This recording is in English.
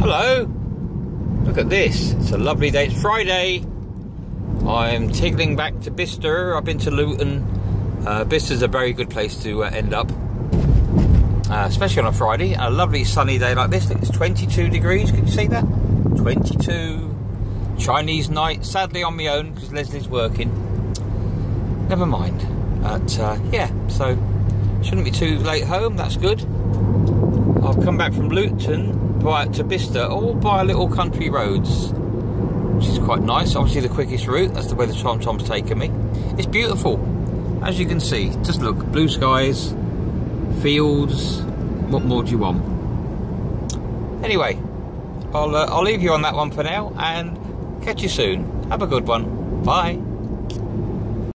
Hello. Look at this. It's a lovely day. It's Friday. I'm tiggling back to Bicester. I've been to Luton. Uh, Bicester's a very good place to uh, end up, uh, especially on a Friday. A lovely sunny day like this. It's 22 degrees. Can you see that? 22. Chinese night. Sadly on my own because Leslie's working. Never mind. But uh, yeah, so shouldn't be too late home. That's good. Come back from Luton by to Bicester, all by little country roads, which is quite nice. Obviously, the quickest route. That's the way the Tom Tom's taken me. It's beautiful, as you can see. Just look, blue skies, fields. What more do you want? Anyway, I'll uh, I'll leave you on that one for now, and catch you soon. Have a good one. Bye.